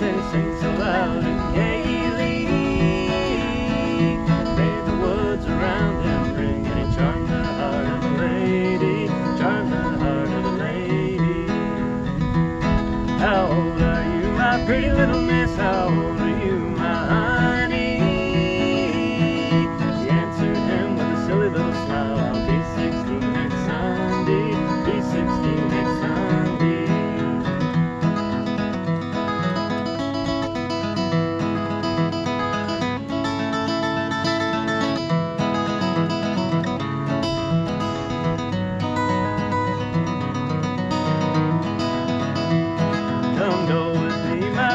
sing so loud and gaily. May the woods around him ring and charm the heart of a lady, charm the heart of a lady. How old are you, my pretty little miss? How old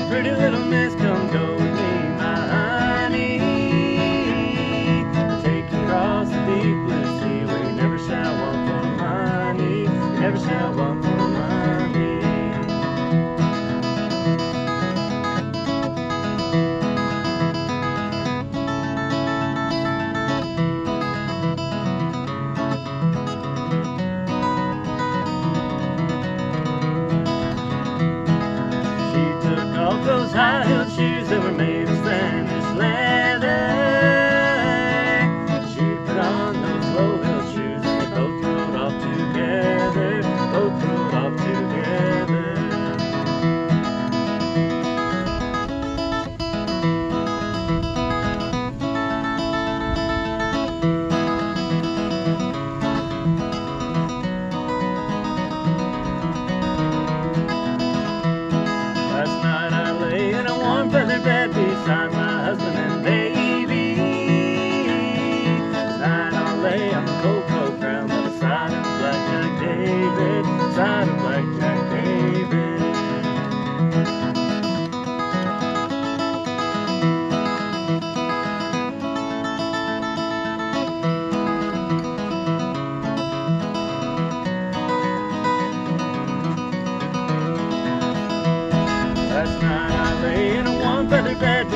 pretty little miss. Come go with me, my honey. Take you across the deep blue sea where you never shall want for money. You never shall want for David, sounded of Blackjack David. Last night I lay in a 130 bed.